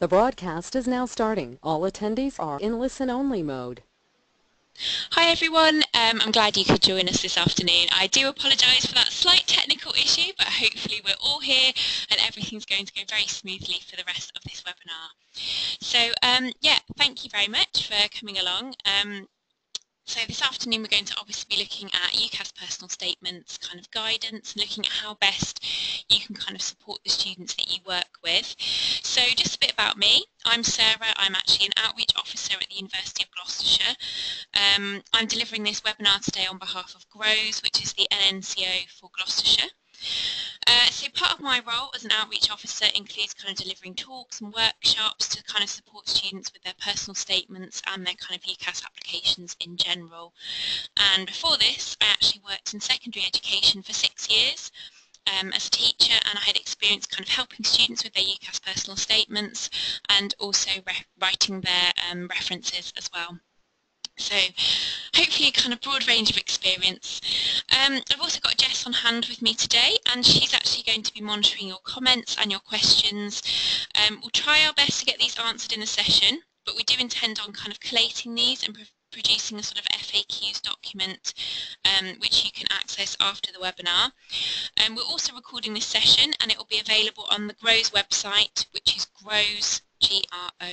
The broadcast is now starting. All attendees are in listen-only mode. Hi everyone, um, I'm glad you could join us this afternoon. I do apologise for that slight technical issue, but hopefully we're all here and everything's going to go very smoothly for the rest of this webinar. So um, yeah, thank you very much for coming along. Um, so this afternoon we're going to obviously be looking at UCAS personal statements, kind of guidance, and looking at how best you can kind of support the students that you work with. So just a bit about me. I'm Sarah, I'm actually an outreach officer at the University of Gloucestershire. Um, I'm delivering this webinar today on behalf of GROWS, which is the NNCO for Gloucestershire. Uh, so part of my role as an outreach officer includes kind of delivering talks and workshops to kind of support students with their personal statements and their kind of UCAS applications in general. And before this, I actually worked in secondary education for six years um, as a teacher and I had experience kind of helping students with their UCAS personal statements and also writing their um, references as well. So hopefully a kind of broad range of experience. Um, I've also got Jess on hand with me today and she's actually going to be monitoring your comments and your questions. Um, we'll try our best to get these answered in the session, but we do intend on kind of collating these and producing a sort of FAQs document um, which you can access after the webinar. Um, we're also recording this session and it will be available on the GROWS website which is GROWS, G-R-O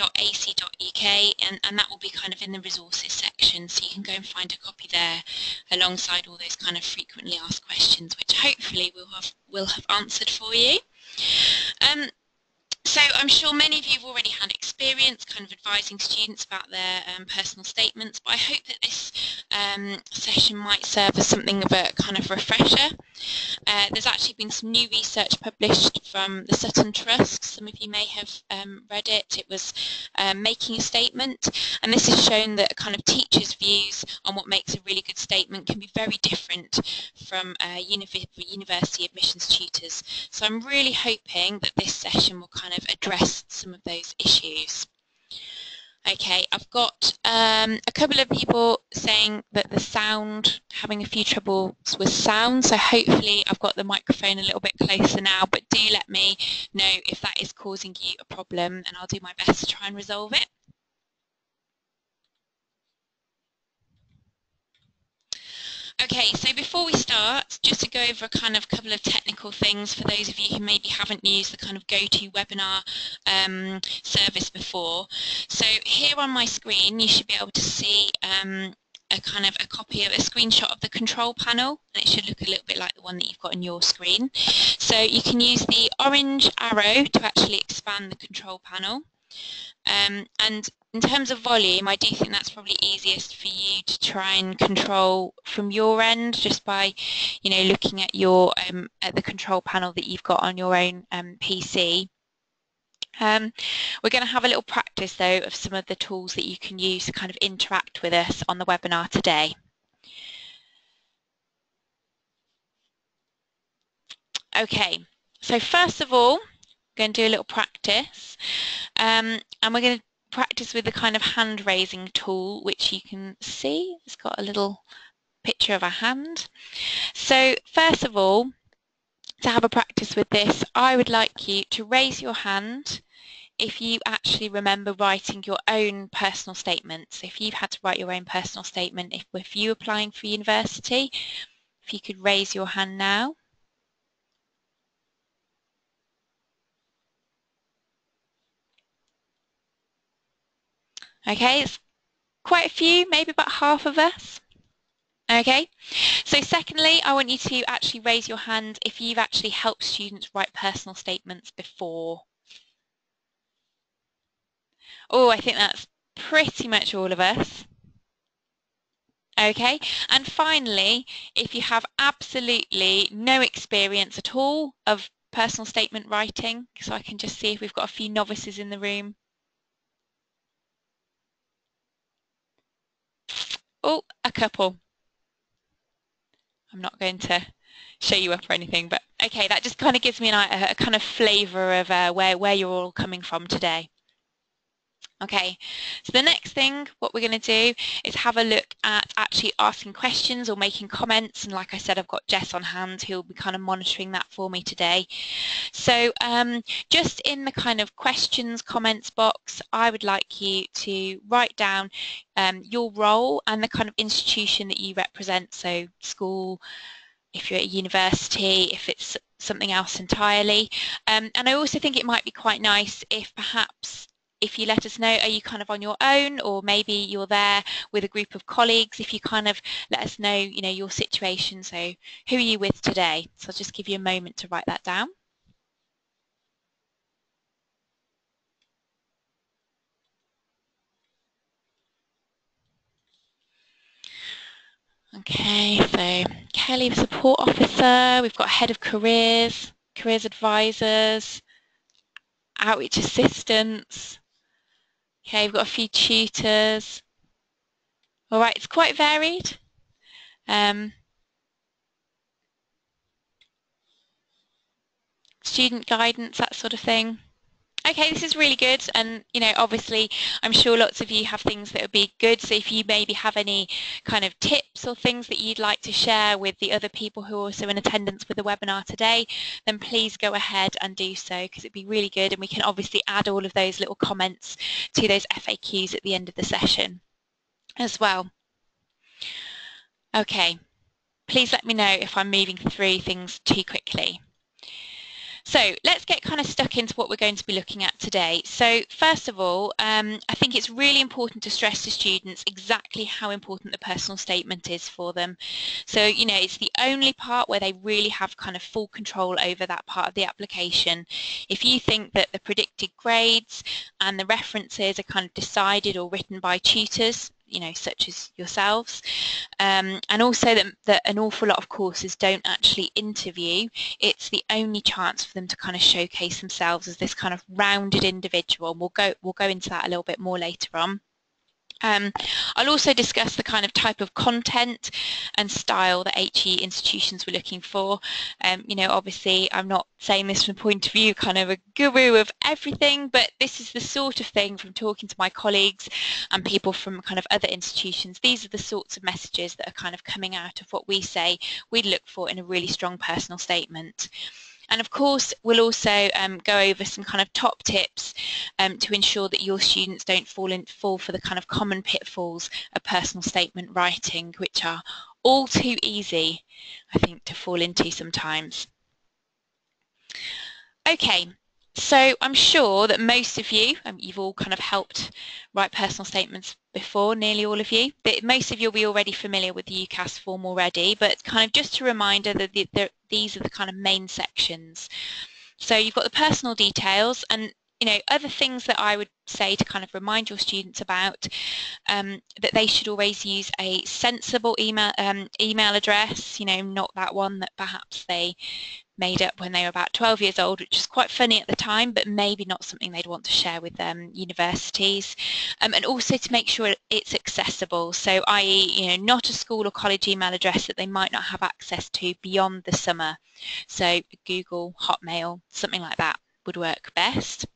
ws.ac.uk and, and that will be kind of in the resources section so you can go and find a copy there alongside all those kind of frequently asked questions which hopefully we'll have, will have answered for you. Um, so I'm sure many of you have already had experience kind of advising students about their um, personal statements, but I hope that this um, session might serve as something of a kind of refresher. Uh, there's actually been some new research published from the Sutton Trust. Some of you may have um, read it. It was um, making a statement, and this has shown that kind of teachers' views on what makes a really good statement can be very different from uh, university admissions tutors. So I'm really hoping that this session will kind kind of address some of those issues. Okay, I've got um, a couple of people saying that the sound, having a few troubles with sound, so hopefully I've got the microphone a little bit closer now, but do let me know if that is causing you a problem and I'll do my best to try and resolve it. Okay, so before we start, just to go over a kind of a couple of technical things for those of you who maybe haven't used the kind of GoToWebinar um, service before. So here on my screen, you should be able to see um, a kind of a copy of a screenshot of the control panel and it should look a little bit like the one that you've got on your screen. So you can use the orange arrow to actually expand the control panel. Um, and in terms of volume, I do think that's probably easiest for you to try and control from your end just by, you know, looking at your um, at the control panel that you've got on your own um, PC. Um, we're going to have a little practice though of some of the tools that you can use to kind of interact with us on the webinar today. Okay, so first of all, we're going to do a little practice um, and we're going to practice with the kind of hand raising tool which you can see. It's got a little picture of a hand. So first of all to have a practice with this I would like you to raise your hand if you actually remember writing your own personal statements. If you've had to write your own personal statement if, if you applying for university if you could raise your hand now Okay, it's quite a few, maybe about half of us. Okay, so secondly, I want you to actually raise your hand if you've actually helped students write personal statements before. Oh, I think that's pretty much all of us. Okay, and finally, if you have absolutely no experience at all of personal statement writing, so I can just see if we've got a few novices in the room. Oh, a couple. I'm not going to show you up or anything, but okay, that just kind of gives me an, a, a kind of flavour of uh, where, where you're all coming from today. Okay, so the next thing, what we're going to do is have a look at actually asking questions or making comments. And like I said, I've got Jess on hand who'll be kind of monitoring that for me today. So um, just in the kind of questions, comments box, I would like you to write down um, your role and the kind of institution that you represent. So school, if you're at a university, if it's something else entirely. Um, and I also think it might be quite nice if perhaps if you let us know, are you kind of on your own or maybe you're there with a group of colleagues, if you kind of let us know, you know, your situation. So who are you with today? So I'll just give you a moment to write that down. Okay, so Kelly, support officer, we've got head of careers, careers advisors, outreach assistants, Okay, we've got a few tutors. All right, it's quite varied. Um, student guidance, that sort of thing okay, this is really good. And, you know, obviously, I'm sure lots of you have things that would be good. So if you maybe have any kind of tips or things that you'd like to share with the other people who are also in attendance with the webinar today, then please go ahead and do so because it'd be really good. And we can obviously add all of those little comments to those FAQs at the end of the session as well. Okay, please let me know if I'm moving through things too quickly. So let's get kind of stuck into what we're going to be looking at today. So first of all, um, I think it's really important to stress to students exactly how important the personal statement is for them. So, you know, it's the only part where they really have kind of full control over that part of the application. If you think that the predicted grades and the references are kind of decided or written by tutors, you know, such as yourselves. Um, and also that, that an awful lot of courses don't actually interview. It's the only chance for them to kind of showcase themselves as this kind of rounded individual. And we'll go, we'll go into that a little bit more later on. Um, I'll also discuss the kind of type of content and style that HE institutions were looking for. Um, you know, obviously I'm not saying this from the point of view kind of a guru of everything, but this is the sort of thing from talking to my colleagues and people from kind of other institutions. These are the sorts of messages that are kind of coming out of what we say we'd look for in a really strong personal statement. And of course, we'll also um, go over some kind of top tips um, to ensure that your students don't fall, in, fall for the kind of common pitfalls of personal statement writing, which are all too easy, I think, to fall into sometimes. Okay, so I'm sure that most of you, um, you've all kind of helped write personal statements before, nearly all of you. But most of you will be already familiar with the UCAS form already, but kind of just a reminder that the, the, these are the kind of main sections. So you've got the personal details and you know, other things that I would say to kind of remind your students about um, that they should always use a sensible email um, email address, you know, not that one that perhaps they made up when they were about 12 years old, which is quite funny at the time, but maybe not something they'd want to share with um, universities. Um, and also to make sure it's accessible, so i.e. you know, not a school or college email address that they might not have access to beyond the summer. So Google, Hotmail, something like that would work best.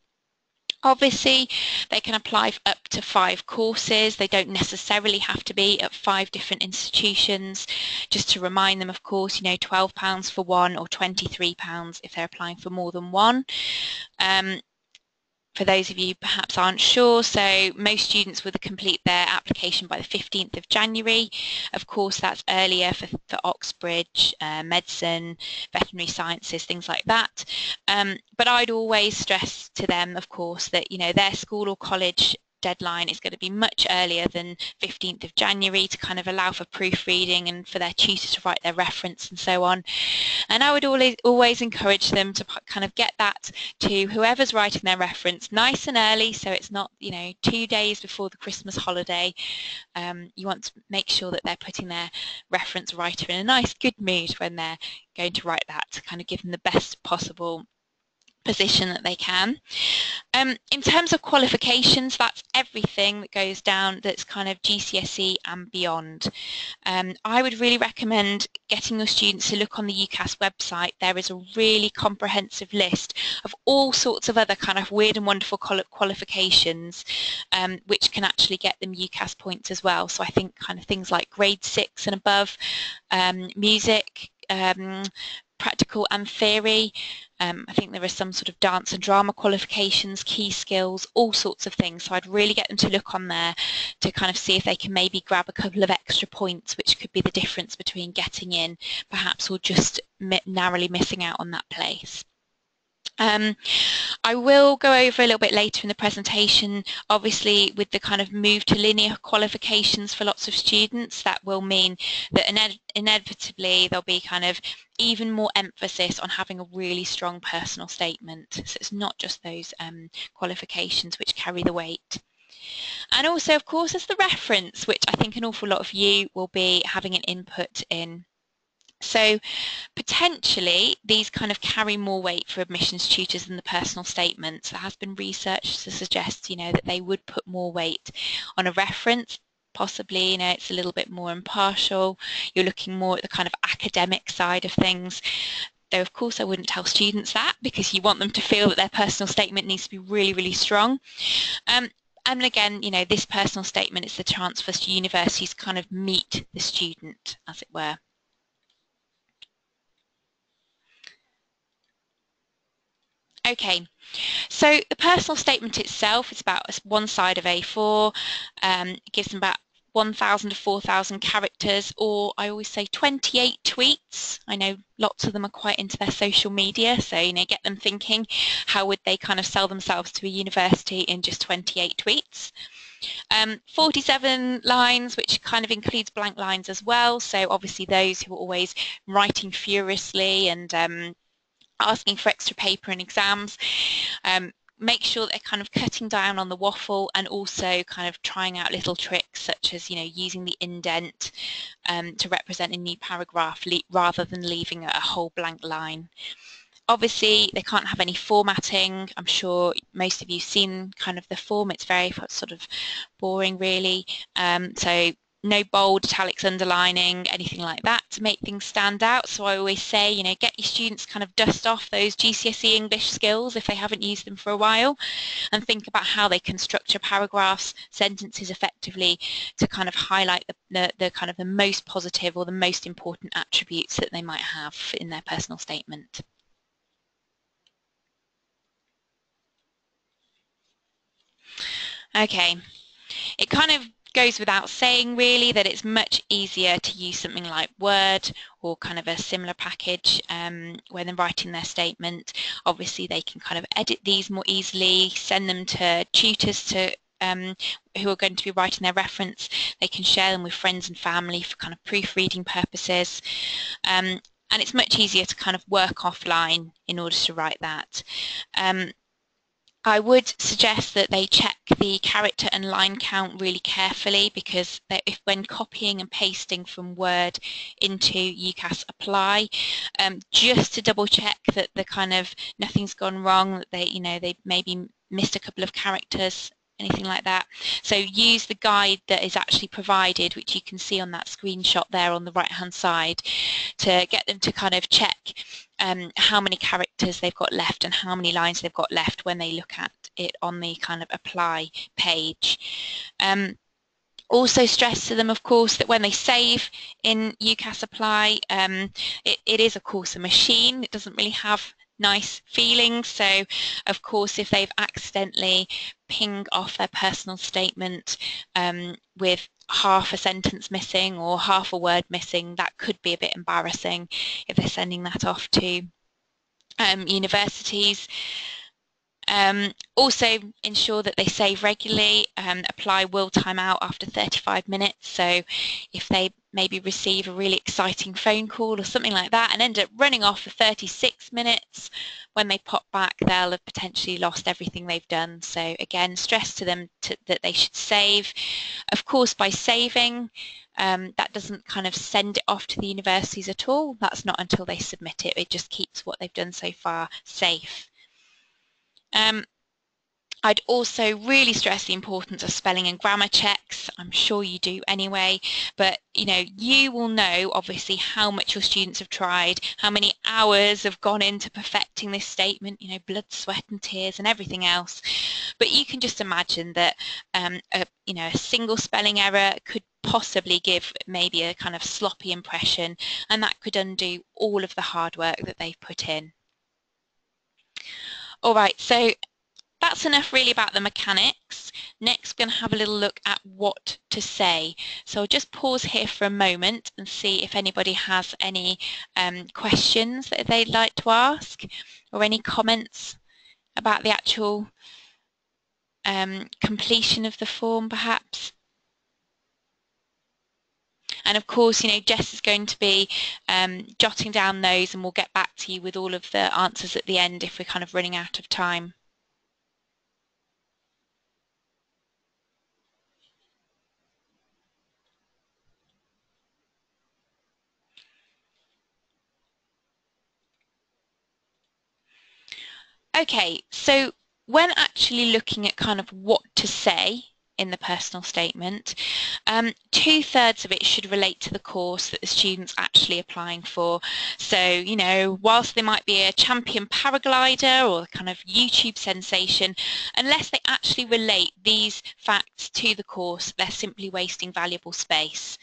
Obviously, they can apply up to five courses. They don't necessarily have to be at five different institutions. Just to remind them, of course, you know, £12 for one or £23 if they're applying for more than one. Um, for those of you perhaps aren't sure, so most students will complete their application by the 15th of January. Of course, that's earlier for, for Oxbridge, uh, medicine, veterinary sciences, things like that. Um, but I'd always stress to them, of course, that you know their school or college deadline is going to be much earlier than 15th of January to kind of allow for proofreading and for their tutor to write their reference and so on. And I would always, always encourage them to kind of get that to whoever's writing their reference nice and early so it's not, you know, two days before the Christmas holiday. Um, you want to make sure that they're putting their reference writer in a nice good mood when they're going to write that to kind of give them the best possible position that they can. Um, in terms of qualifications, that's everything that goes down that's kind of GCSE and beyond. Um, I would really recommend getting your students to look on the UCAS website. There is a really comprehensive list of all sorts of other kind of weird and wonderful qualifications um, which can actually get them UCAS points as well. So I think kind of things like grade six and above, um, music, um, practical and theory. Um, I think there are some sort of dance and drama qualifications, key skills, all sorts of things. So I'd really get them to look on there to kind of see if they can maybe grab a couple of extra points, which could be the difference between getting in perhaps or just narrowly missing out on that place. Um, I will go over a little bit later in the presentation, obviously with the kind of move to linear qualifications for lots of students, that will mean that ine inevitably there'll be kind of even more emphasis on having a really strong personal statement. So it's not just those um, qualifications which carry the weight. And also, of course, as the reference, which I think an awful lot of you will be having an input in. So potentially these kind of carry more weight for admissions tutors than the personal statements. There has been research to suggest, you know, that they would put more weight on a reference. Possibly you know it's a little bit more impartial. You're looking more at the kind of academic side of things. Though of course I wouldn't tell students that because you want them to feel that their personal statement needs to be really really strong. Um, and again you know this personal statement is the chance for universities to kind of meet the student as it were Okay, so the personal statement itself is about one side of A4. Um, it gives them about 1,000 to 4,000 characters, or I always say 28 tweets. I know lots of them are quite into their social media, so you know, get them thinking, how would they kind of sell themselves to a university in just 28 tweets? Um, 47 lines, which kind of includes blank lines as well. So obviously those who are always writing furiously and um, asking for extra paper in exams. Um, make sure they're kind of cutting down on the waffle and also kind of trying out little tricks such as you know using the indent um, to represent a new paragraph rather than leaving a whole blank line. Obviously they can't have any formatting. I'm sure most of you have seen kind of the form. It's very sort of boring really. Um, so no bold, italics, underlining, anything like that to make things stand out. So I always say, you know, get your students kind of dust off those GCSE English skills if they haven't used them for a while and think about how they can structure paragraphs, sentences effectively to kind of highlight the, the, the kind of the most positive or the most important attributes that they might have in their personal statement. Okay, it kind of goes without saying really that it's much easier to use something like Word or kind of a similar package um, when they're writing their statement. Obviously they can kind of edit these more easily, send them to tutors to um, who are going to be writing their reference. They can share them with friends and family for kind of proofreading purposes. Um, and it's much easier to kind of work offline in order to write that. Um, I would suggest that they check the character and line count really carefully because if when copying and pasting from Word into UCAS apply, um, just to double check that the kind of nothing's gone wrong, that they you know they maybe missed a couple of characters anything like that. So use the guide that is actually provided, which you can see on that screenshot there on the right hand side, to get them to kind of check um, how many characters they've got left and how many lines they've got left when they look at it on the kind of apply page. Um, also stress to them, of course, that when they save in UCAS Apply, um, it, it is, of course, a machine. It doesn't really have nice feelings. So, of course, if they've accidentally pinged off their personal statement um, with half a sentence missing or half a word missing, that could be a bit embarrassing if they're sending that off to um, universities. Um, also ensure that they save regularly, um, apply will time out after 35 minutes. So if they maybe receive a really exciting phone call or something like that and end up running off for 36 minutes, when they pop back they'll have potentially lost everything they've done. So again, stress to them to, that they should save. Of course, by saving, um, that doesn't kind of send it off to the universities at all. That's not until they submit it. It just keeps what they've done so far safe. Um, I'd also really stress the importance of spelling and grammar checks. I'm sure you do anyway, but you know, you will know obviously how much your students have tried, how many hours have gone into perfecting this statement, you know, blood, sweat and tears and everything else. But you can just imagine that um, a, you know, a single spelling error could possibly give maybe a kind of sloppy impression and that could undo all of the hard work that they've put in. All right, so that's enough really about the mechanics. Next, we're going to have a little look at what to say. So I'll just pause here for a moment and see if anybody has any um, questions that they'd like to ask or any comments about the actual um, completion of the form perhaps. And of course, you know, Jess is going to be um, jotting down those and we'll get back to you with all of the answers at the end if we're kind of running out of time. Okay, so when actually looking at kind of what to say in the personal statement. Um, two-thirds of it should relate to the course that the student's actually applying for. So, you know, whilst they might be a champion paraglider or kind of YouTube sensation, unless they actually relate these facts to the course, they're simply wasting valuable space.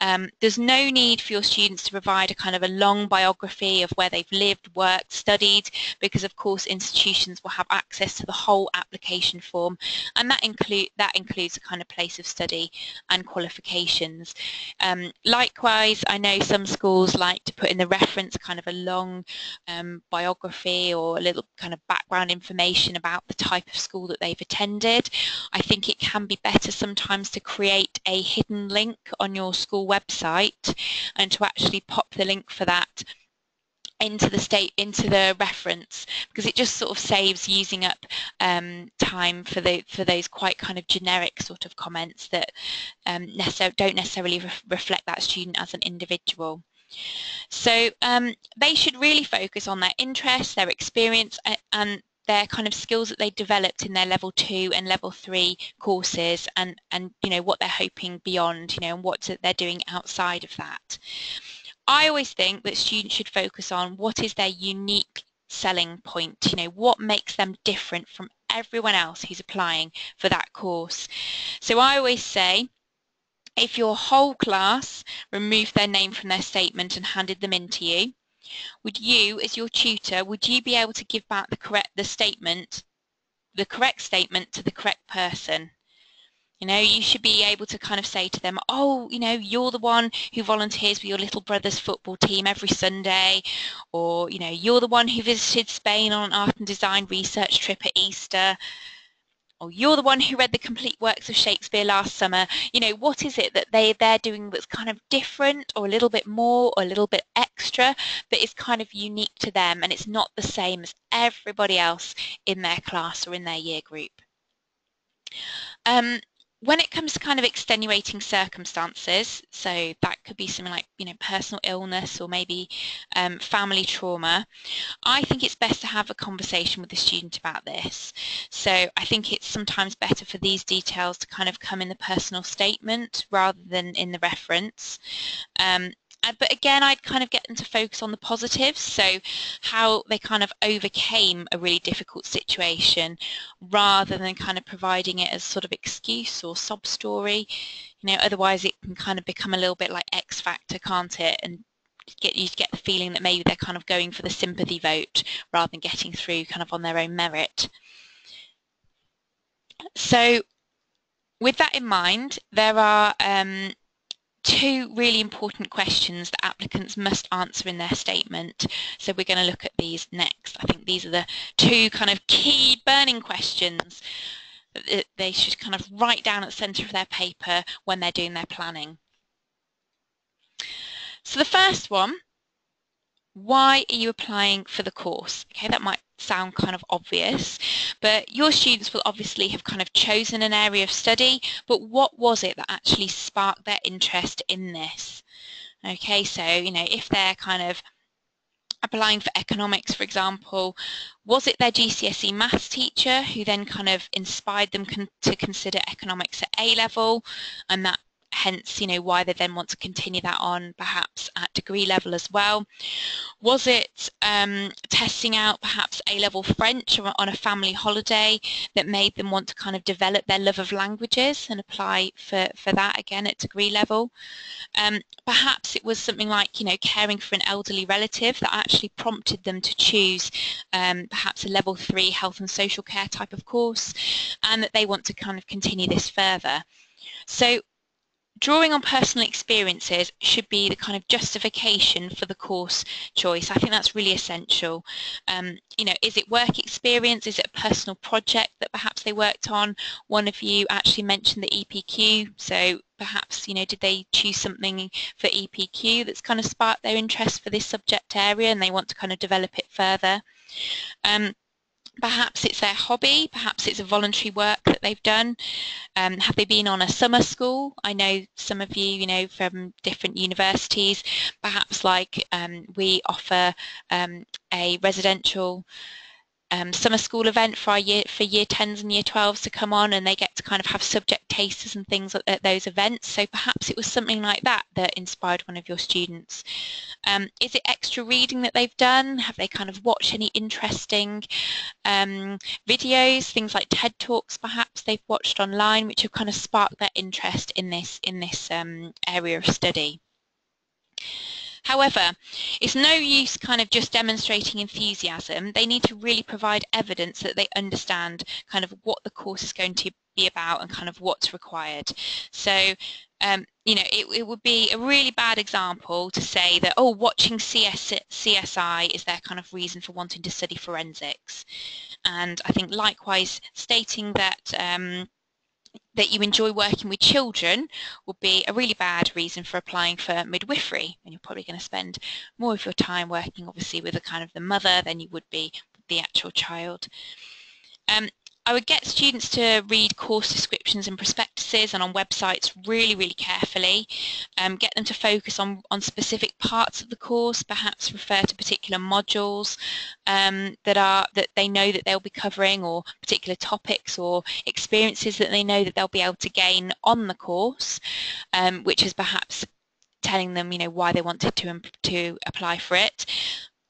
Um, there's no need for your students to provide a kind of a long biography of where they've lived, worked, studied, because of course institutions will have access to the whole application form and that include that includes a kind of place of study and qualifications. Um, likewise, I know some schools like to put in the reference kind of a long um, biography or a little kind of background information about the type of school that they've attended. I think it can be better sometimes to create a hidden link on your school website and to actually pop the link for that into the state into the reference because it just sort of saves using up um, time for the for those quite kind of generic sort of comments that um, necessar don't necessarily re reflect that student as an individual. So um, they should really focus on their interests, their experience and their kind of skills that they developed in their level two and level three courses and, and you know what they're hoping beyond, you know, and what they're doing outside of that. I always think that students should focus on what is their unique selling point, you know, what makes them different from everyone else who's applying for that course. So I always say, if your whole class removed their name from their statement and handed them in to you, would you, as your tutor, would you be able to give back the correct the statement, the correct statement to the correct person? You know, you should be able to kind of say to them, oh, you know, you're the one who volunteers with your little brother's football team every Sunday, or, you know, you're the one who visited Spain on an art and design research trip at Easter, or you're the one who read the complete works of Shakespeare last summer. You know, what is it that they, they're doing that's kind of different or a little bit more or a little bit extra that is kind of unique to them and it's not the same as everybody else in their class or in their year group. Um, when it comes to kind of extenuating circumstances, so that could be something like, you know, personal illness or maybe um, family trauma, I think it's best to have a conversation with the student about this. So I think it's sometimes better for these details to kind of come in the personal statement rather than in the reference. Um, but again, I'd kind of get them to focus on the positives, so how they kind of overcame a really difficult situation rather than kind of providing it as sort of excuse or sob story. You know, otherwise it can kind of become a little bit like X Factor, can't it? And get you get the feeling that maybe they're kind of going for the sympathy vote rather than getting through kind of on their own merit. So with that in mind, there are um, two really important questions that applicants must answer in their statement. So we're going to look at these next. I think these are the two kind of key burning questions that they should kind of write down at the centre of their paper when they're doing their planning. So the first one, why are you applying for the course? Okay, that might sound kind of obvious, but your students will obviously have kind of chosen an area of study, but what was it that actually sparked their interest in this? Okay, so, you know, if they're kind of applying for economics, for example, was it their GCSE maths teacher who then kind of inspired them con to consider economics at A level and that hence you know why they then want to continue that on perhaps at degree level as well. Was it um, testing out perhaps a-level French on a family holiday that made them want to kind of develop their love of languages and apply for, for that again at degree level? Um, perhaps it was something like you know caring for an elderly relative that actually prompted them to choose um, perhaps a level three health and social care type of course and that they want to kind of continue this further. So drawing on personal experiences should be the kind of justification for the course choice. I think that's really essential. Um, you know, is it work experience? Is it a personal project that perhaps they worked on? One of you actually mentioned the EPQ, so perhaps, you know, did they choose something for EPQ that's kind of sparked their interest for this subject area and they want to kind of develop it further? Um, Perhaps it's their hobby, perhaps it's a voluntary work that they've done. Um, have they been on a summer school? I know some of you, you know, from different universities, perhaps like um, we offer um, a residential um, summer school event for year for year 10s and year 12s to come on and they get to kind of have subject tasters and things at, at those events. So perhaps it was something like that that inspired one of your students. Um, is it extra reading that they've done? Have they kind of watched any interesting um, videos things like TED Talks perhaps they've watched online which have kind of sparked their interest in this in this um, area of study However, it's no use kind of just demonstrating enthusiasm. They need to really provide evidence that they understand kind of what the course is going to be about and kind of what's required. So, um, you know, it, it would be a really bad example to say that, oh, watching CS, CSI is their kind of reason for wanting to study forensics. And I think likewise stating that um, that you enjoy working with children would be a really bad reason for applying for midwifery and you're probably going to spend more of your time working obviously with a kind of the mother than you would be with the actual child. Um, I would get students to read course descriptions and prospectuses and on websites really, really carefully. Um, get them to focus on, on specific parts of the course, perhaps refer to particular modules um, that are that they know that they'll be covering or particular topics or experiences that they know that they'll be able to gain on the course, um, which is perhaps telling them, you know, why they wanted to, to apply for it.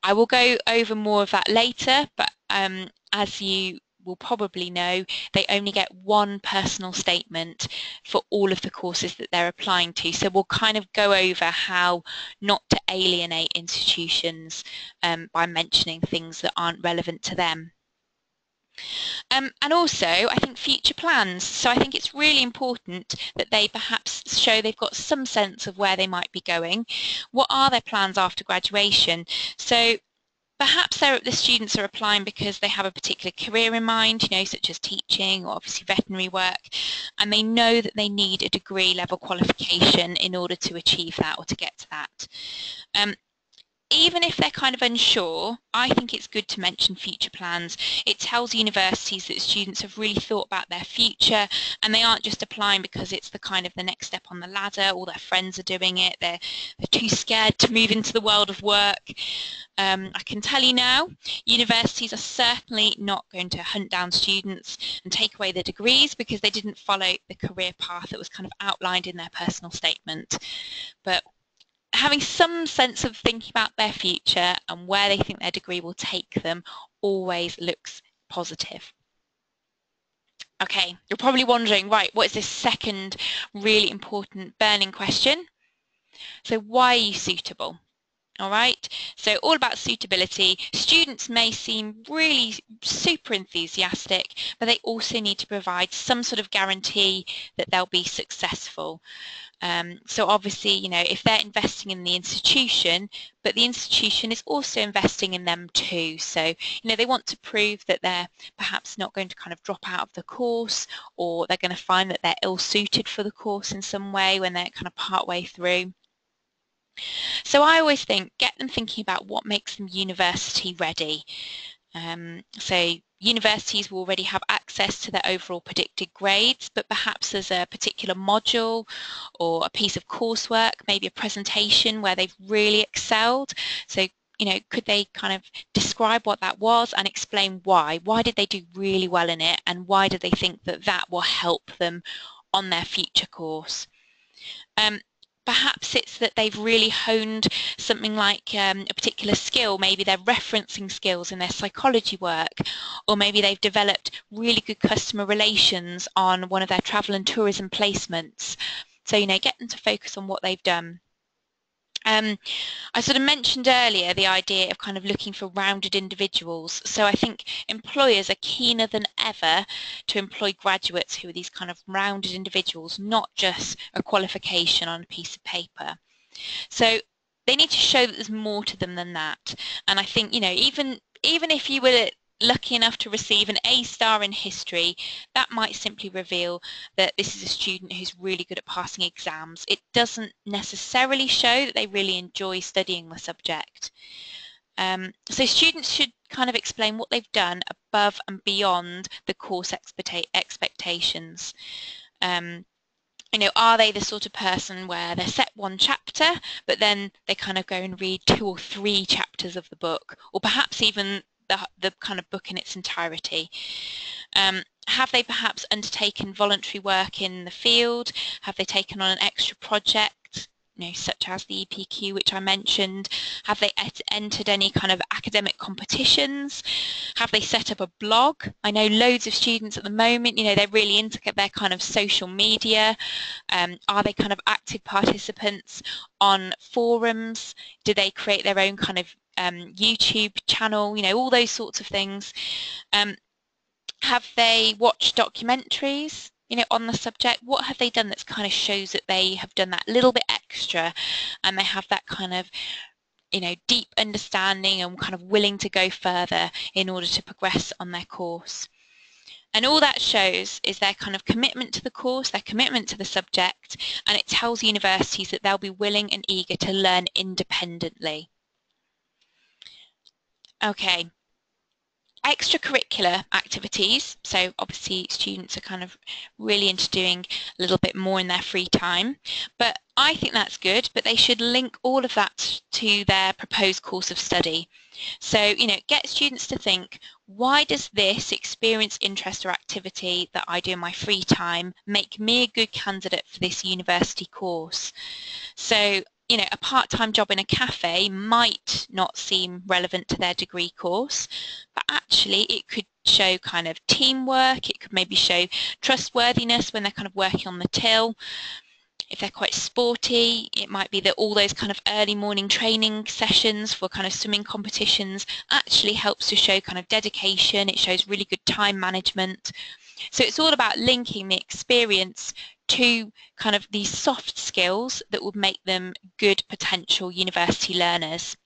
I will go over more of that later, but um, as you will probably know they only get one personal statement for all of the courses that they're applying to. So we'll kind of go over how not to alienate institutions um, by mentioning things that aren't relevant to them. Um, and also, I think future plans. So I think it's really important that they perhaps show they've got some sense of where they might be going. What are their plans after graduation? So Perhaps the students are applying because they have a particular career in mind, you know, such as teaching or obviously veterinary work, and they know that they need a degree level qualification in order to achieve that or to get to that. Um, even if they're kind of unsure, I think it's good to mention future plans. It tells universities that students have really thought about their future and they aren't just applying because it's the kind of the next step on the ladder, all their friends are doing it, they're, they're too scared to move into the world of work. Um, I can tell you now, universities are certainly not going to hunt down students and take away their degrees because they didn't follow the career path that was kind of outlined in their personal statement. But having some sense of thinking about their future and where they think their degree will take them always looks positive. Okay, you're probably wondering, right, what is this second really important burning question? So why are you suitable? All right, so all about suitability. Students may seem really super enthusiastic, but they also need to provide some sort of guarantee that they'll be successful. Um, so obviously, you know, if they're investing in the institution, but the institution is also investing in them too. So, you know, they want to prove that they're perhaps not going to kind of drop out of the course or they're going to find that they're ill-suited for the course in some way when they're kind of part way through. So I always think get them thinking about what makes them university ready. Um, so universities will already have access to their overall predicted grades, but perhaps there's a particular module or a piece of coursework, maybe a presentation where they've really excelled. So you know, could they kind of describe what that was and explain why? Why did they do really well in it and why do they think that that will help them on their future course? Um, perhaps it's that they've really honed something like um, a particular skill, maybe they're referencing skills in their psychology work, or maybe they've developed really good customer relations on one of their travel and tourism placements. So, you know, get them to focus on what they've done. Um, I sort of mentioned earlier the idea of kind of looking for rounded individuals. So I think employers are keener than ever to employ graduates who are these kind of rounded individuals, not just a qualification on a piece of paper. So they need to show that there's more to them than that. And I think, you know, even even if you were lucky enough to receive an A star in history, that might simply reveal that this is a student who's really good at passing exams. It doesn't necessarily show that they really enjoy studying the subject. Um, so students should kind of explain what they've done above and beyond the course expectations. Um, you know, are they the sort of person where they're set one chapter, but then they kind of go and read two or three chapters of the book, or perhaps even the, the kind of book in its entirety. Um, have they perhaps undertaken voluntary work in the field? Have they taken on an extra project, you know, such as the EPQ, which I mentioned? Have they et entered any kind of academic competitions? Have they set up a blog? I know loads of students at the moment, you know, they're really into their kind of social media. Um, are they kind of active participants on forums? Do they create their own kind of um, YouTube channel, you know, all those sorts of things. Um, have they watched documentaries, you know, on the subject? What have they done that kind of shows that they have done that little bit extra and they have that kind of you know, deep understanding and kind of willing to go further in order to progress on their course. And all that shows is their kind of commitment to the course, their commitment to the subject, and it tells universities that they'll be willing and eager to learn independently. Okay. Extracurricular activities. So obviously students are kind of really into doing a little bit more in their free time. But I think that's good, but they should link all of that to their proposed course of study. So, you know, get students to think, why does this experience, interest or activity that I do in my free time make me a good candidate for this university course? So you know, a part-time job in a cafe might not seem relevant to their degree course, but actually it could show kind of teamwork, it could maybe show trustworthiness when they're kind of working on the till. If they're quite sporty, it might be that all those kind of early morning training sessions for kind of swimming competitions actually helps to show kind of dedication, it shows really good time management. So it's all about linking the experience to kind of these soft skills that would make them good potential university learners.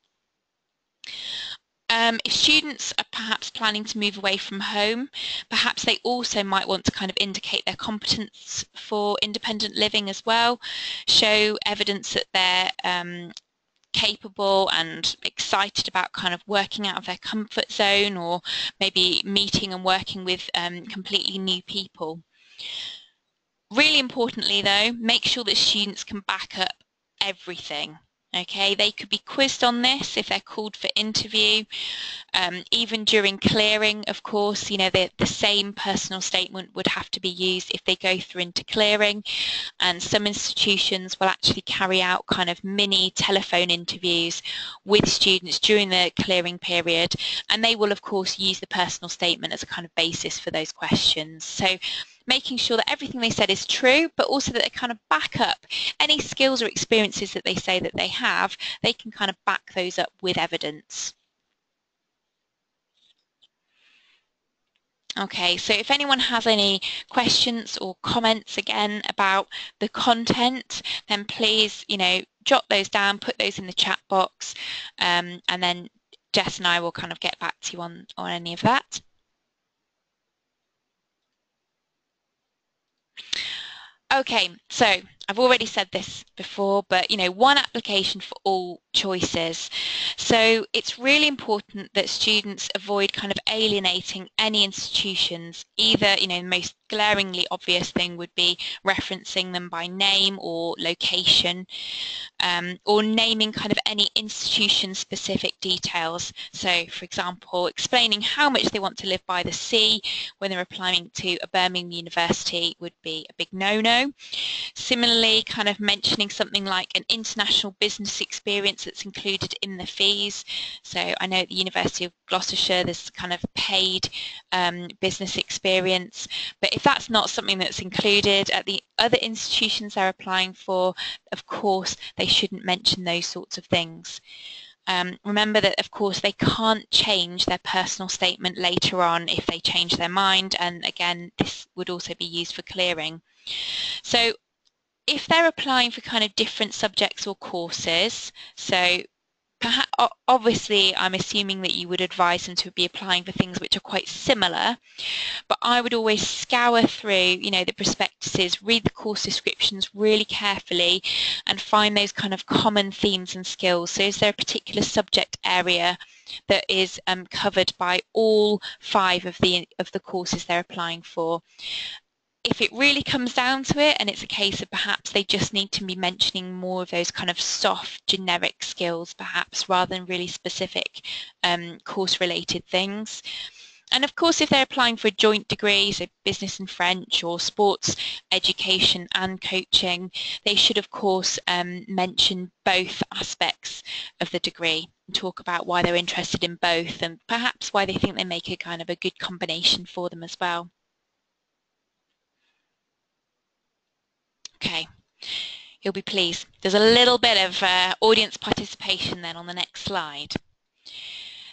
Um, if students are perhaps planning to move away from home, perhaps they also might want to kind of indicate their competence for independent living as well, show evidence that they're um, capable and excited about kind of working out of their comfort zone or maybe meeting and working with um, completely new people. Really importantly though, make sure that students can back up everything. Okay, they could be quizzed on this if they're called for interview. Um, even during clearing, of course, you know, the, the same personal statement would have to be used if they go through into clearing. And some institutions will actually carry out kind of mini telephone interviews with students during the clearing period. And they will, of course, use the personal statement as a kind of basis for those questions. So making sure that everything they said is true, but also that they kind of back up any skills or experiences that they say that they have, they can kind of back those up with evidence. Okay, so if anyone has any questions or comments again about the content, then please, you know, jot those down, put those in the chat box, um, and then Jess and I will kind of get back to you on, on any of that. Okay, so I've already said this before, but you know, one application for all choices. So it's really important that students avoid kind of alienating any institutions. Either, you know, the most glaringly obvious thing would be referencing them by name or location um, or naming kind of any institution specific details. So for example, explaining how much they want to live by the sea when they're applying to a Birmingham university would be a big no-no. Similarly, kind of mentioning something like an international business experience that's included in the fees. So I know at the University of Gloucestershire there's kind of paid um, business experience, but if that's not something that's included at the other institutions they're applying for, of course, they shouldn't mention those sorts of things. Um, remember that, of course, they can't change their personal statement later on if they change their mind. And again, this would also be used for clearing. So if they're applying for kind of different subjects or courses, so perhaps, obviously I'm assuming that you would advise them to be applying for things which are quite similar, but I would always scour through, you know, the prospectuses, read the course descriptions really carefully and find those kind of common themes and skills. So is there a particular subject area that is um, covered by all five of the of the courses they're applying for if it really comes down to it and it's a case of perhaps they just need to be mentioning more of those kind of soft generic skills perhaps rather than really specific um, course related things. And of course, if they're applying for a joint degree, so business and French or sports education and coaching, they should of course um, mention both aspects of the degree and talk about why they're interested in both and perhaps why they think they make a kind of a good combination for them as well. Okay, you'll be pleased. There's a little bit of uh, audience participation then on the next slide.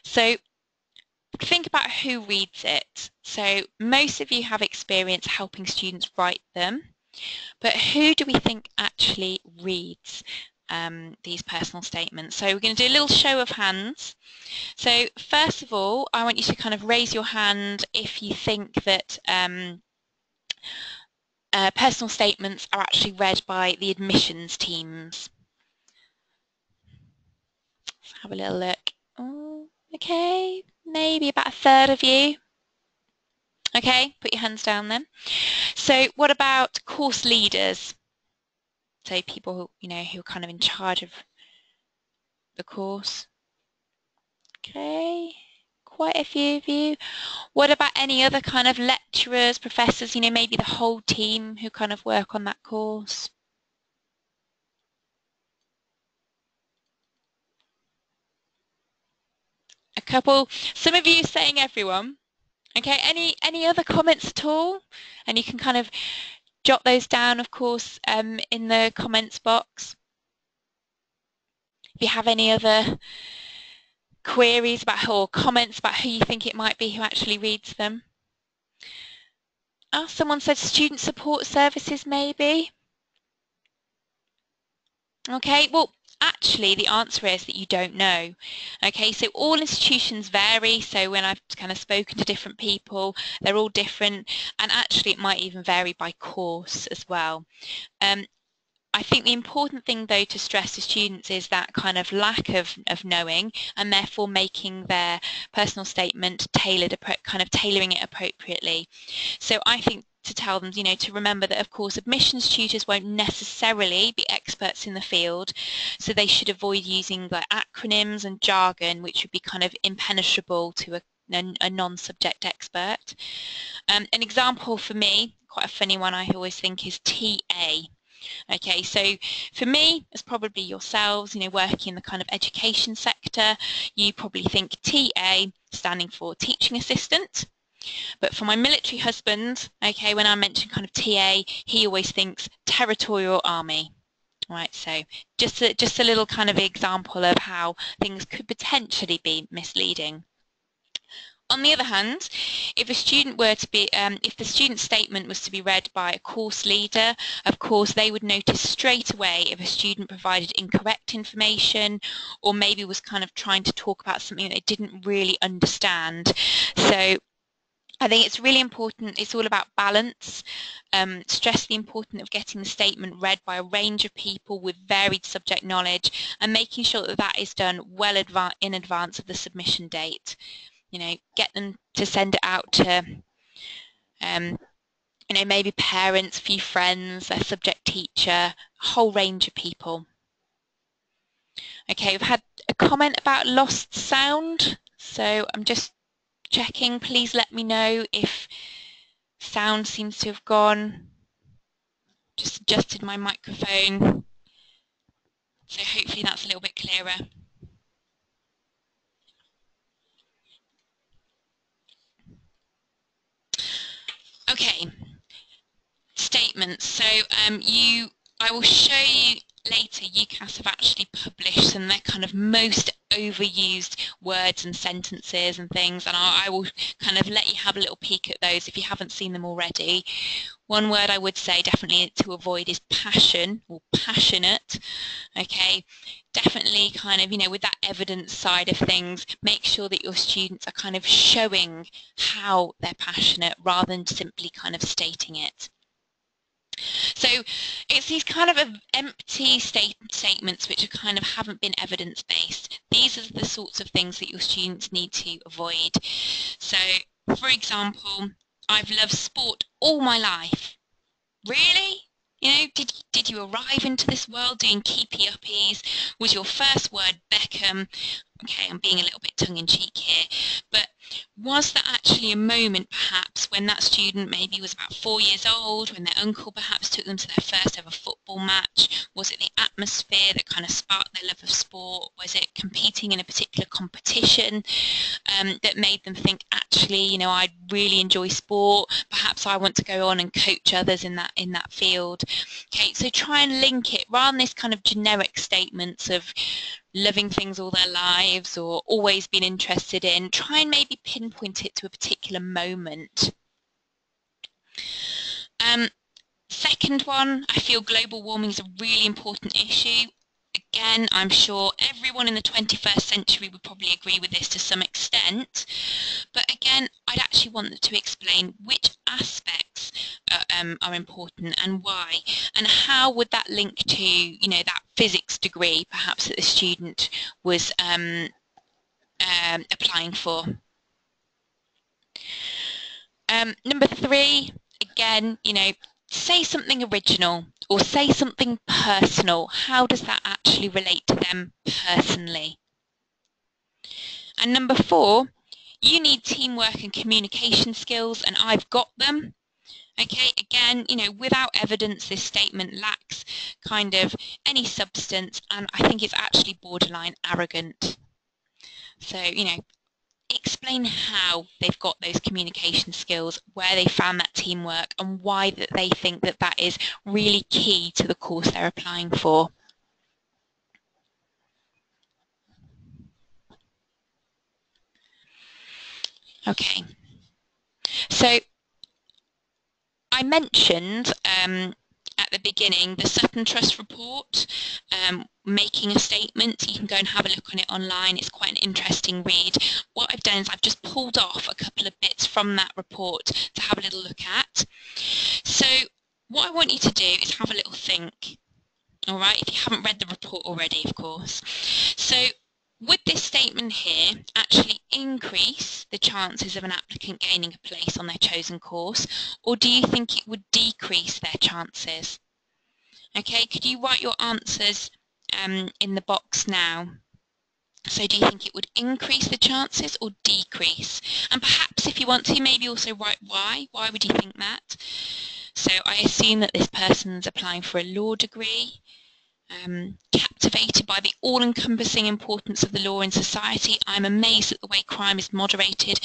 So think about who reads it. So most of you have experience helping students write them, but who do we think actually reads um, these personal statements? So we're going to do a little show of hands. So first of all, I want you to kind of raise your hand if you think that um, uh, personal statements are actually read by the admissions teams. Let's have a little look. Oh, okay, maybe about a third of you. Okay, put your hands down then. So what about course leaders? So people you know, who are kind of in charge of the course. Okay, quite a few of you. What about any other kind of lecturers, professors, you know, maybe the whole team who kind of work on that course? A couple. Some of you saying everyone. Okay, any any other comments at all? And you can kind of jot those down, of course, um, in the comments box. If you have any other queries about or comments about who you think it might be who actually reads them? Oh, someone said student support services maybe. Okay, well actually the answer is that you don't know. Okay, so all institutions vary. So when I've kind of spoken to different people, they're all different and actually it might even vary by course as well. Um, I think the important thing though to stress to students is that kind of lack of, of knowing and therefore making their personal statement tailored, kind of tailoring it appropriately. So I think to tell them, you know, to remember that of course admissions tutors won't necessarily be experts in the field, so they should avoid using like acronyms and jargon which would be kind of impenetrable to a, a non-subject expert. Um, an example for me, quite a funny one I always think is TA. Okay, so for me, as probably yourselves, you know, working in the kind of education sector, you probably think TA standing for teaching assistant. But for my military husband, okay, when I mention kind of TA, he always thinks territorial army. Right, so just a, just a little kind of example of how things could potentially be misleading. On the other hand, if a student were to be, um, if the student statement was to be read by a course leader, of course they would notice straight away if a student provided incorrect information or maybe was kind of trying to talk about something they didn't really understand. So I think it's really important, it's all about balance. Um, stress the importance of getting the statement read by a range of people with varied subject knowledge and making sure that that is done well adva in advance of the submission date. You know, get them to send it out to, um, you know, maybe parents, few friends, their subject teacher, a whole range of people. Okay, we've had a comment about lost sound. So I'm just checking. Please let me know if sound seems to have gone. Just adjusted my microphone. So hopefully that's a little bit clearer. Okay, statements. So um, you, I will show you later UCAS have actually published some of their kind of most overused words and sentences and things and I, will kind of let you have a little peek at those if you haven't seen them already. One word I would say definitely to avoid is passion or passionate. Okay, definitely kind of, you know, with that evidence side of things, make sure that your students are kind of showing how they're passionate rather than simply kind of stating it. So it's these kind of uh, empty state statements which are kind of haven't been evidence-based. These are the sorts of things that your students need to avoid. So, for example, I've loved sport all my life. Really? You know, did, did you arrive into this world doing keepy uppies? Was your first word Beckham? Okay, I'm being a little bit tongue-in-cheek here, but was there actually a moment perhaps when that student maybe was about four years old, when their uncle perhaps took them to their first ever football match? Was it the atmosphere that kind of sparked their love of sport? Was it competing in a particular competition um, that made them think, actually, you know, I really enjoy sport. Perhaps I want to go on and coach others in that in that field. Okay, so try and link it rather than this kind of generic statements of loving things all their lives or always been interested in, try and maybe pinpoint it to a particular moment. Um, second one, I feel global warming is a really important issue. Again, I'm sure everyone in the 21st century would probably agree with this to some extent. But again, I'd actually want to explain which aspects uh, um, are important and why, and how would that link to, you know, that physics degree perhaps that the student was um, um, applying for. Um, number three, again, you know, say something original or say something personal. How does that actually relate to them personally? And number four, you need teamwork and communication skills and I've got them. Okay, again, you know, without evidence, this statement lacks kind of any substance and I think it's actually borderline arrogant. So, you know, explain how they've got those communication skills, where they found that teamwork and why that they think that that is really key to the course they're applying for. Okay, so I mentioned um, at the beginning, the Sutton Trust report, um, making a statement. You can go and have a look on it online. It's quite an interesting read. What I've done is I've just pulled off a couple of bits from that report to have a little look at. So what I want you to do is have a little think. All right, if you haven't read the report already, of course. So would this statement here actually increase the chances of an applicant gaining a place on their chosen course, or do you think it would decrease their chances? Okay, could you write your answers um, in the box now? So do you think it would increase the chances or decrease? And perhaps if you want to, maybe also write why. Why would you think that? So I assume that this person's applying for a law degree um, captivated by the all-encompassing importance of the law in society. I'm amazed at the way crime is moderated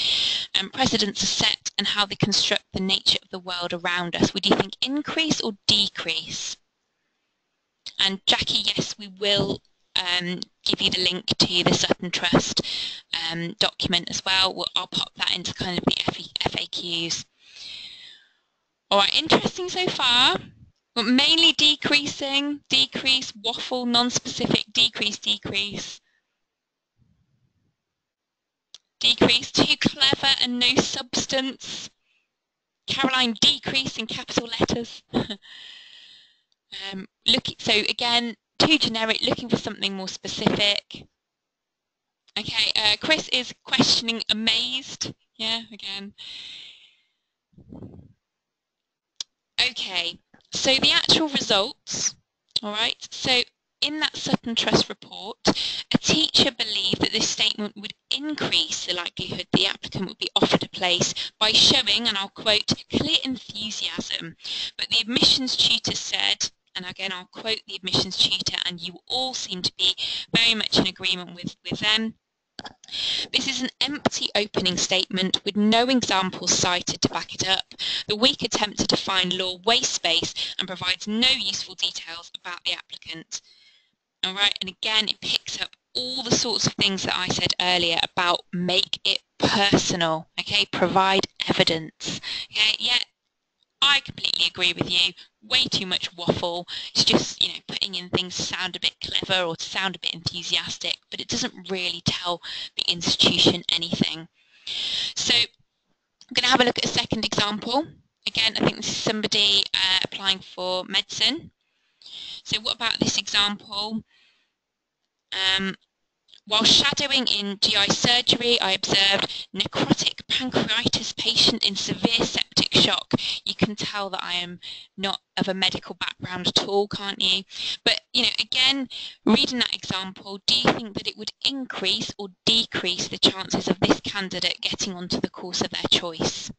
and precedents are set and how they construct the nature of the world around us. Would you think increase or decrease? And Jackie, yes, we will um, give you the link to the Sutton Trust um, document as well. well. I'll pop that into kind of the FAQs. All right, interesting so far. But mainly decreasing, decrease, waffle, non-specific, decrease, decrease. Decrease, too clever and no substance. Caroline decrease in capital letters. um, look, so again, too generic, looking for something more specific. Okay, uh, Chris is questioning amazed. Yeah, again. Okay, so the actual results, all right, so in that Sutton Trust report, a teacher believed that this statement would increase the likelihood the applicant would be offered a place by showing, and I'll quote, clear enthusiasm. But the admissions tutor said, and again I'll quote the admissions tutor, and you all seem to be very much in agreement with, with them, this is an empty opening statement with no examples cited to back it up. The weak attempt to define law wastes space and provides no useful details about the applicant. All right, and again, it picks up all the sorts of things that I said earlier about make it personal, okay, provide evidence. Okay, yeah, I completely agree with you. Way too much waffle. It's just, you know, putting in things to sound a bit clever or to sound a bit enthusiastic, but it doesn't really tell the institution anything. So I'm going to have a look at a second example. Again, I think this is somebody uh, applying for medicine. So what about this example? Um, while shadowing in GI surgery, I observed necrotic pancreatitis patient in severe septic shock. You can tell that I am not of a medical background at all, can't you? But, you know, again, reading that example, do you think that it would increase or decrease the chances of this candidate getting onto the course of their choice?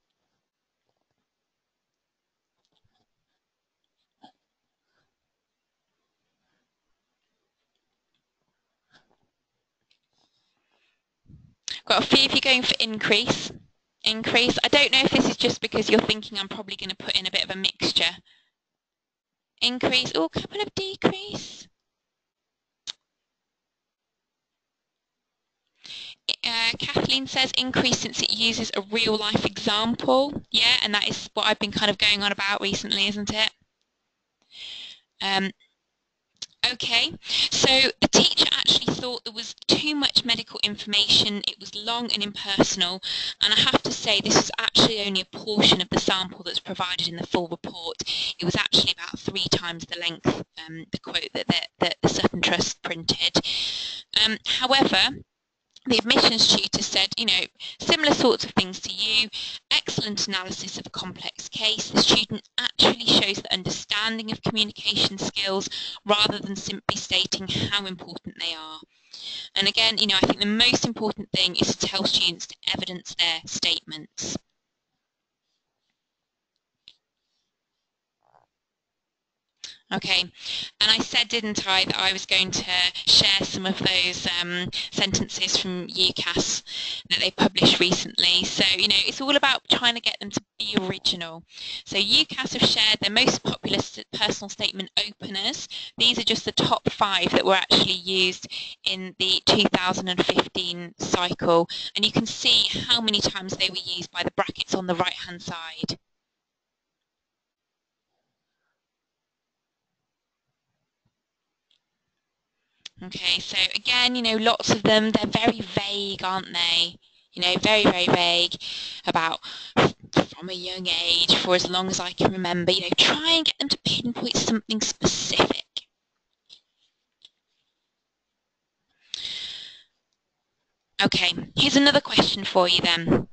Got a few of you going for increase. Increase. I don't know if this is just because you're thinking I'm probably going to put in a bit of a mixture. Increase. Oh, couple of decrease. Uh, Kathleen says increase since it uses a real life example. Yeah, and that is what I've been kind of going on about recently, isn't it? Um, Okay, so the teacher actually thought there was too much medical information, it was long and impersonal, and I have to say this was actually only a portion of the sample that's provided in the full report. It was actually about three times the length, um, the quote that, that, that the Sutton Trust printed. Um, however, the admissions tutor said, you know, similar sorts of things to you, excellent analysis of a complex case. The student actually shows the understanding of communication skills rather than simply stating how important they are. And again, you know, I think the most important thing is to tell students to evidence their statements. Okay, and I said, didn't I, that I was going to share some of those um, sentences from UCAS that they published recently. So, you know, it's all about trying to get them to be original. So UCAS have shared their most popular personal statement openers. These are just the top five that were actually used in the 2015 cycle. And you can see how many times they were used by the brackets on the right-hand side. Okay, so again, you know, lots of them, they're very vague, aren't they? You know, very, very vague about from a young age for as long as I can remember. You know, try and get them to pinpoint something specific. Okay, here's another question for you then.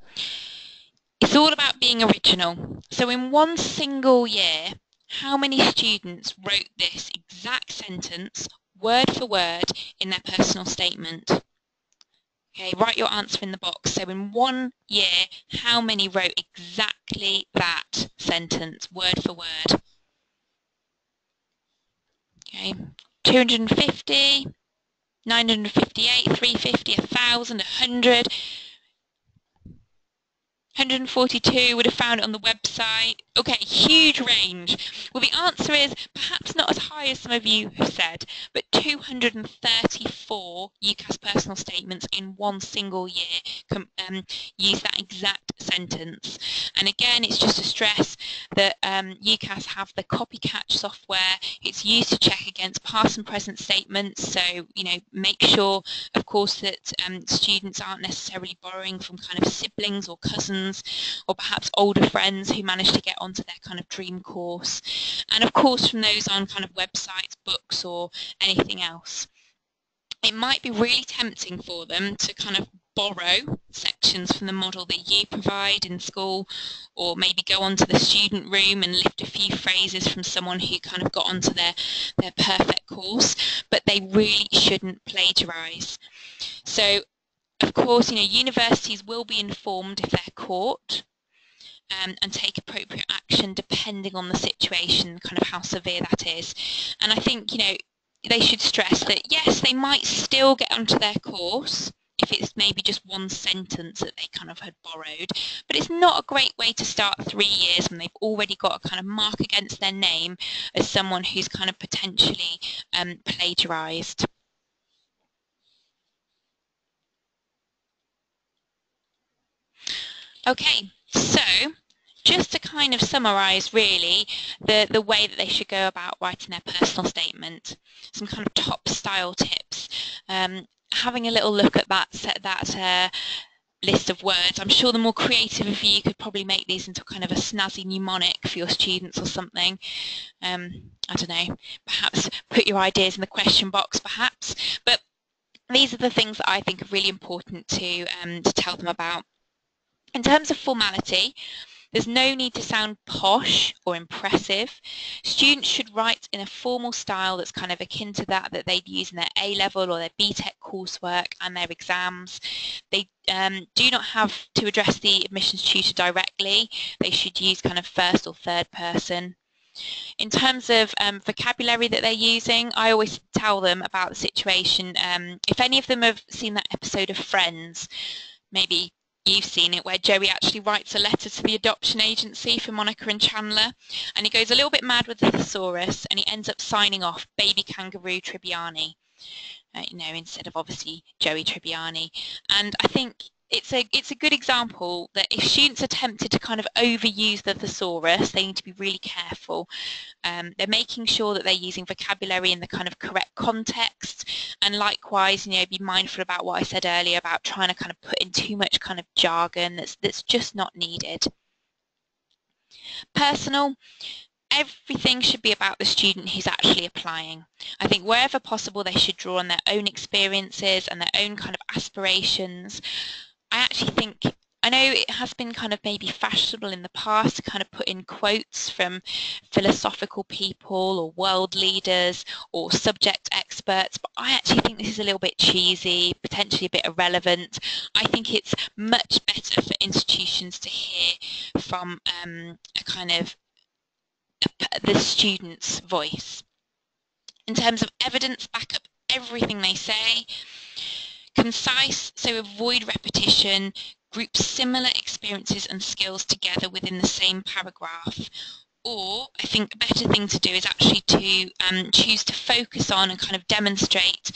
It's all about being original. So in one single year, how many students wrote this exact sentence word for word in their personal statement. Okay, write your answer in the box. So in one year, how many wrote exactly that sentence, word for word? Okay, 250, 958, 350, 1,000, 100, 142 would have found it on the website. Okay, huge range. Well, the answer is perhaps not as high as some of you have said, but 234 UCAS personal statements in one single year um, use that exact sentence. And again, it's just to stress that um, UCAS have the Copycatch software. It's used to check against past and present statements. So, you know, make sure, of course, that um, students aren't necessarily borrowing from kind of siblings or cousins or perhaps older friends who managed to get onto their kind of dream course. And of course, from those on kind of websites, books or anything else it might be really tempting for them to kind of borrow sections from the model that you provide in school or maybe go onto the student room and lift a few phrases from someone who kind of got onto their, their perfect course, but they really shouldn't plagiarise. So of course, you know, universities will be informed if they're caught um, and take appropriate action depending on the situation, kind of how severe that is. And I think, you know, they should stress that yes, they might still get onto their course if it's maybe just one sentence that they kind of had borrowed, but it's not a great way to start three years when they've already got a kind of mark against their name as someone who's kind of potentially um, plagiarised. Okay, so just to kind of summarise really the, the way that they should go about writing their personal statement, some kind of top style tips. Um, having a little look at that set that uh, list of words. I'm sure the more creative of you could probably make these into kind of a snazzy mnemonic for your students or something. Um, I don't know, perhaps put your ideas in the question box perhaps. But these are the things that I think are really important to, um, to tell them about. In terms of formality, there's no need to sound posh or impressive. Students should write in a formal style that's kind of akin to that that they'd use in their A-level or their BTEC coursework and their exams. They um, do not have to address the admissions tutor directly. They should use kind of first or third person. In terms of um, vocabulary that they're using, I always tell them about the situation. Um, if any of them have seen that episode of Friends, maybe you've seen it where Joey actually writes a letter to the adoption agency for Monica and Chandler and he goes a little bit mad with the thesaurus and he ends up signing off baby kangaroo Tribbiani. Uh, you know instead of obviously Joey Tribbiani. And I think it's a it's a good example that if students are tempted to kind of overuse the thesaurus, they need to be really careful. Um, they're making sure that they're using vocabulary in the kind of correct context, and likewise, you know, be mindful about what I said earlier about trying to kind of put in too much kind of jargon that's that's just not needed. Personal, everything should be about the student who's actually applying. I think wherever possible they should draw on their own experiences and their own kind of aspirations I actually think I know it has been kind of maybe fashionable in the past to kind of put in quotes from philosophical people or world leaders or subject experts, but I actually think this is a little bit cheesy, potentially a bit irrelevant. I think it's much better for institutions to hear from um, a kind of the student's voice. In terms of evidence, back up everything they say concise, so avoid repetition, group similar experiences and skills together within the same paragraph. Or I think a better thing to do is actually to um, choose to focus on and kind of demonstrate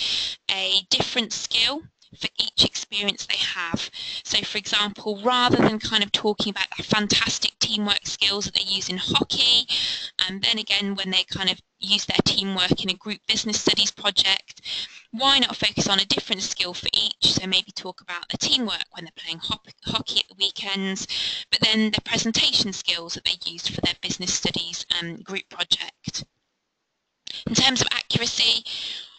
a different skill for each experience they have. So for example, rather than kind of talking about the fantastic teamwork skills that they use in hockey, and then again when they kind of use their teamwork in a group business studies project, why not focus on a different skill for each? So maybe talk about the teamwork when they're playing hockey at the weekends, but then their presentation skills that they used for their business studies um, group project. In terms of accuracy,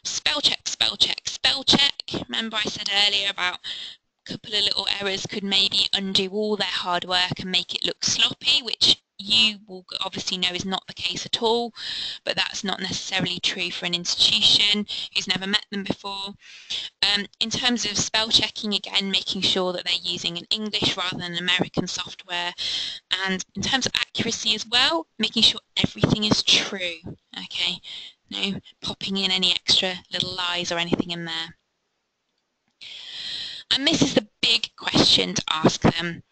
spell check, spell check, spell check. Remember I said earlier about a couple of little errors could maybe undo all their hard work and make it look sloppy, which you will obviously know is not the case at all, but that's not necessarily true for an institution who's never met them before. Um, in terms of spell checking, again, making sure that they're using an English rather than American software. And in terms of accuracy as well, making sure everything is true. Okay, no popping in any extra little lies or anything in there. And this is the big question to ask them.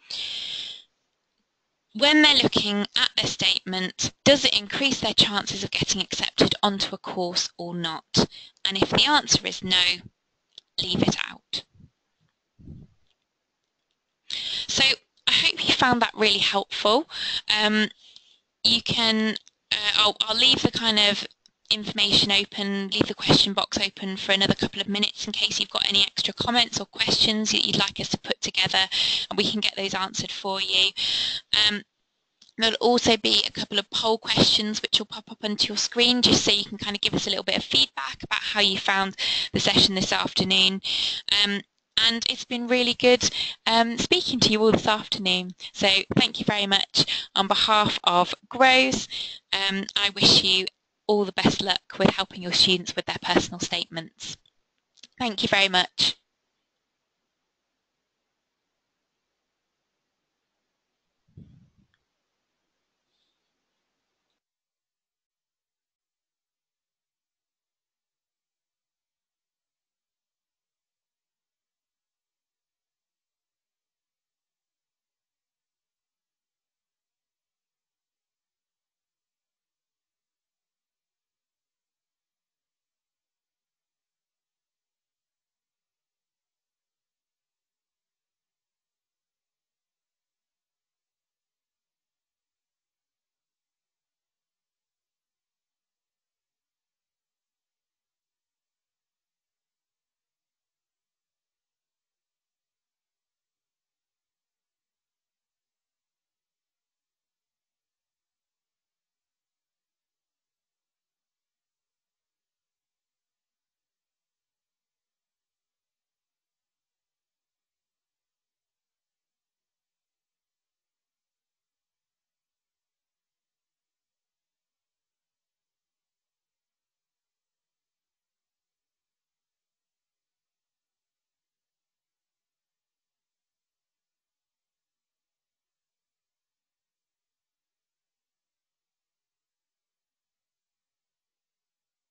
When they're looking at their statement, does it increase their chances of getting accepted onto a course or not? And if the answer is no, leave it out. So I hope you found that really helpful. Um, you can, uh, I'll, I'll leave the kind of information open, leave the question box open for another couple of minutes in case you've got any extra comments or questions that you'd like us to put together and we can get those answered for you. Um, There'll also be a couple of poll questions which will pop up onto your screen just so you can kind of give us a little bit of feedback about how you found the session this afternoon. Um, and it's been really good um, speaking to you all this afternoon. So thank you very much on behalf of GROWS. Um, I wish you all the best luck with helping your students with their personal statements. Thank you very much.